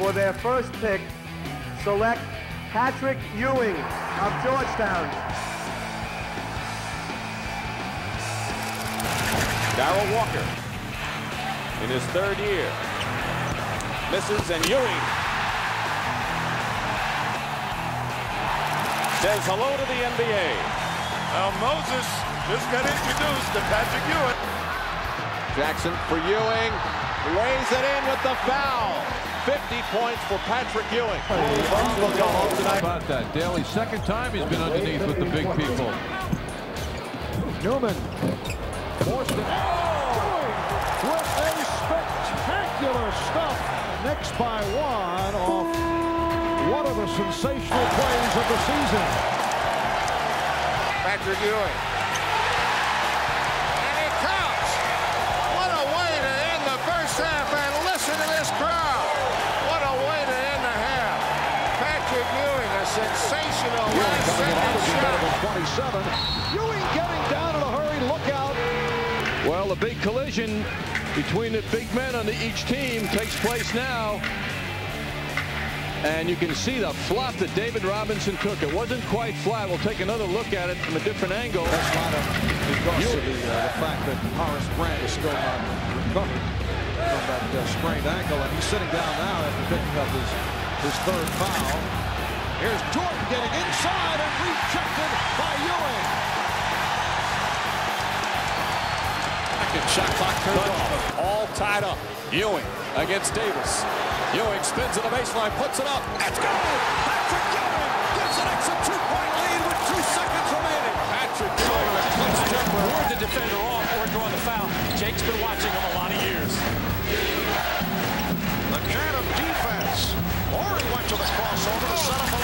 for their first pick, select Patrick Ewing of Georgetown. Darrell Walker in his third year. Misses and Ewing says hello to the NBA. Now Moses just got introduced to Patrick Ewing. Jackson for Ewing. Lays it in with the foul. 50 points for Patrick Ewing. How about that? Daly, second time he's been underneath with the big people. Newman forced it. Oh! With a spectacular stuff. Next by one off one of the sensational plays of the season. Patrick Ewing. 27. Ewing getting down in a hurry. Look out. Well, a big collision between the big men on the, each team takes place now. And you can see the flop that David Robinson took. It wasn't quite flat. We'll take another look at it from a different angle. That's not a, because of the, uh, the fact that Horace Grant is still not recovered from that uh, sprained ankle. And he's sitting down now after picking up his, his third foul. Here's Jordan getting inside and rejected by Ewing. Second shot clock turned off. All tied up. Ewing against Davis. Ewing spins to the baseline, puts it up. Let's go! Patrick Ewing gives an extra two-point lead with two seconds remaining. Patrick Ewing flips jumper. Ward the defender off or drawing the foul. Jake's been watching him a lot of years. The can of defense. Horry went to the crossover to set up Olajuwon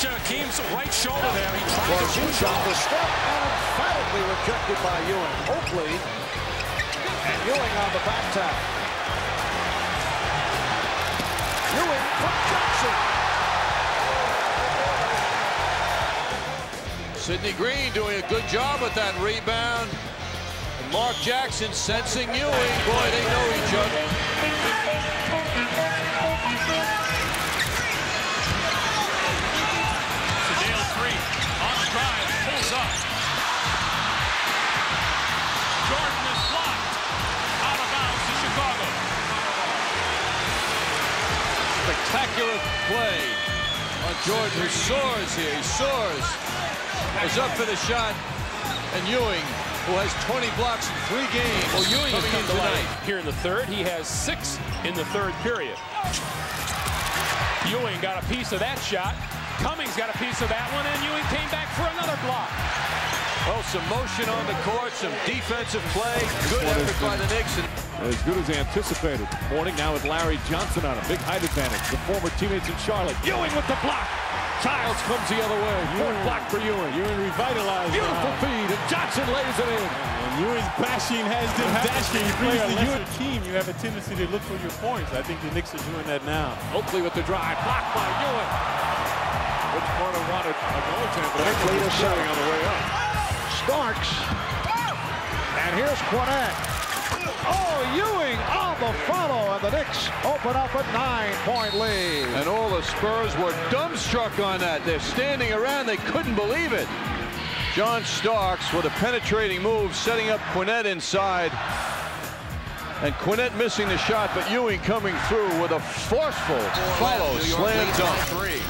Watch Hakeem's right shoulder there. He tried Was to shoot shot the step and emphatically rejected by Ewing. Oakley and Ewing on the back tap. Ewing from Jackson. Sidney Green doing a good job with that rebound. And Mark Jackson sensing Ewing. Boy, they know each other. Play on Jordan, who soars here. He soars. Is up for the shot. And Ewing, who has 20 blocks in three games. Well, Ewing Coming into tonight. here in the third. He has six in the third period. Ewing got a piece of that shot. Cummings got a piece of that one, and Ewing came back for another block. Oh, some motion on the court, some defensive play. Good effort by the Knicks. And As good as anticipated. Mourning now with Larry Johnson on a big height advantage. The former teammates in Charlotte. Ewing with the block. Childs comes the other way. Fourth block for Ewing. Ewing revitalized. Beautiful feed, and Johnson lays it in. And Ewing's bashing has them dashing. You play a lesser team, you have a tendency to look for your points. I think the Knicks are doing that now. Oakley with the drive. Blocked by Ewing. Which corner wanted a goal attempt, but Oakley Oakley was to shooting serve. on the way up. Starks. And here's Quinnett. Oh, Ewing on the follow, and the Knicks open up a nine-point lead. And all the Spurs were dumbstruck on that. They're standing around. They couldn't believe it. John Starks with a penetrating move, setting up Quinnett inside. And Quinnett missing the shot, but Ewing coming through with a forceful follow, slam dunk. Three.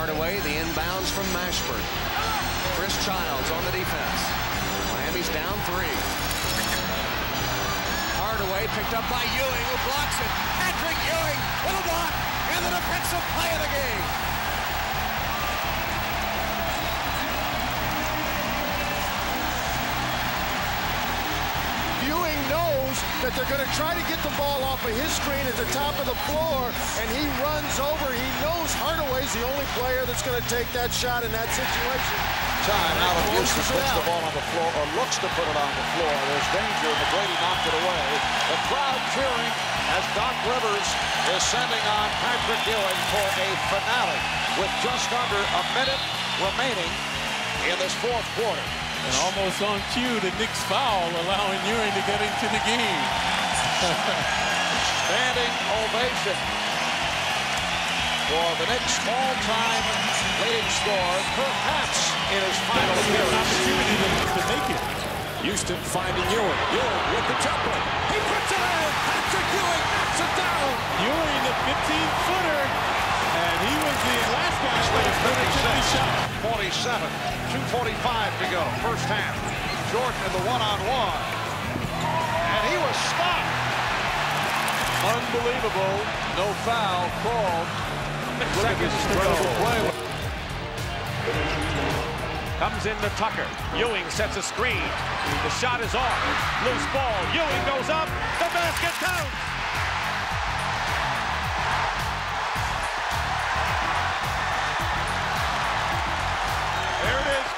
Hardaway, the inbounds from Mashburn. Chris Childs on the defense. Miami's down three. Hardaway picked up by Ewing, who blocks it. Patrick Ewing with a block and the defensive play of the game. Knows that they're going to try to get the ball off of his screen at the top of the floor, and he runs over. He knows Hardaway's the only player that's going to take that shot in that situation. Time out of Houston puts the ball on the floor or looks to put it on the floor. There's danger, and McGrady knocked it away. The crowd cheering as Doc Rivers is sending on Patrick Ewing for a finale with just under a minute remaining in this fourth quarter. And almost on cue, the Knicks foul, allowing Ewing to get into the game. Standing ovation for the Knicks all-time leading scorer, perhaps in his final appearance. opportunity to, to make it. Houston finding Ewing. Ewing with the jumper. 47, 2.45 to go, first half. Jordan in the one-on-one. And he was stopped. Unbelievable. No foul called. Look at this incredible play. Comes in to Tucker. Ewing sets a screen. The shot is off. Loose ball. Ewing goes up. The basket counts.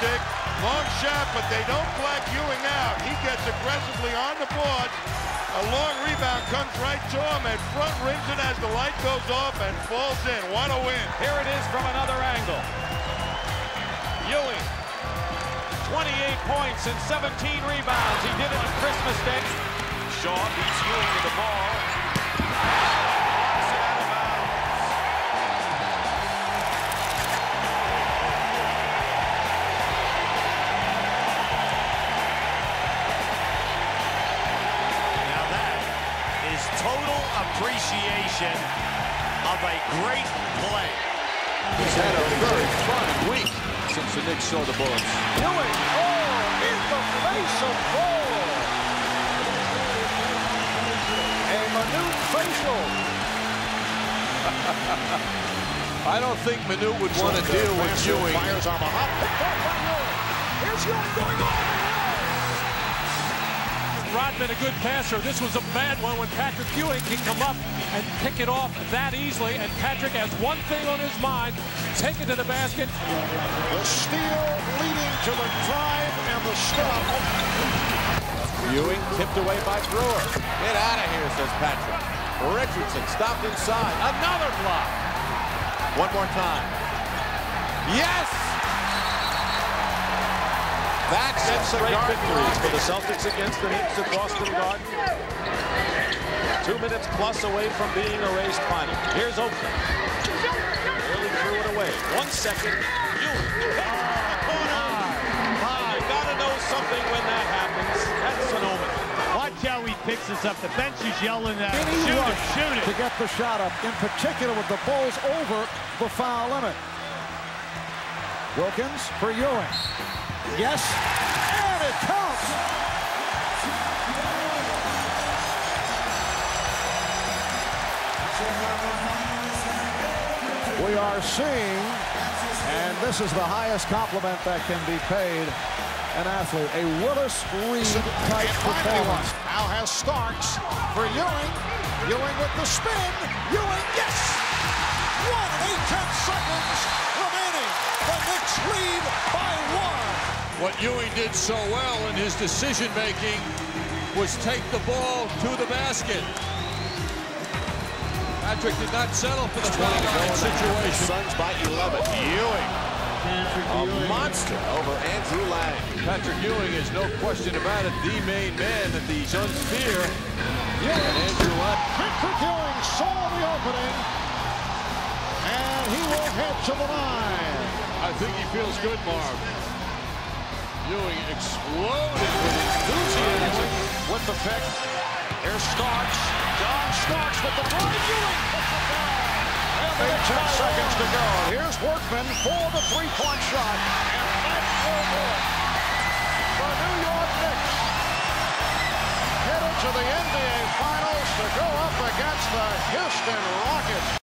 There it is, Dick. Long shot, but they don't black Ewing out. He gets aggressively on the board. A long rebound comes right to him and front rims it as the light goes off and falls in. What a win. Here it is from another angle. Ewing, 28 points and 17 rebounds. He did it on Christmas Day. Shaw beats Ewing to the ball. Appreciation of a great play. He's had a very fun week since the Knicks saw the Bulls. Ewing, oh, in the face of Bol. A minute facial. I don't think Manute would want to deal with Ewing. Fires on the hop. Picked up by Ewing. Here's Ewing going on. Rodman a good passer. This was a bad one when Patrick Ewing can come up and pick it off that easily. And Patrick has one thing on his mind, take it to the basket. The steal leading to the drive and the stop. Ewing tipped away by Breuer. Get out of here, says Patrick. Richardson stopped inside. Another block. One more time. Yes! That's a great victory for the Celtics against the Knicks at Boston Garden. Two minutes plus away from being a race final. Here's Oakland. Nearly threw it away. One second. Ewing. Ah, you gotta know something when that happens. That's an omen. Watch how he picks this up. The bench is yelling at Any him. Shoot it, shoot it. to get the shot up, in particular with the Bulls over the foul limit. Wilkins for Ewing. Yes, and it counts. We are seeing, and this is the highest compliment that can be paid an athlete, a Willis Reed type performance. Now has Starks for Ewing. Ewing with the spin. Ewing, yes! One and eight tenths seconds remaining. The Knicks lead by one. What Ewing did so well in his decision making was take the ball to the basket. Patrick did not settle for the foul line situation. Suns by 11. Ewing. A monster over Andrew Lang. Patrick Ewing is no question about it, the main man that the Suns fear. Ewing. Andrew Lang. Patrick Ewing saw the opening, and he will head to the line. I think he feels good, Marv. Ewing exploded with enthusiasm. with the pick. Here's Starks. John Starks with the drive. Ewing puts it down. And eight, ten seconds to go. Here's Workman for the three-point shot. And that will do. The New York Knicks headed to the NBA Finals to go up against the Houston Rockets.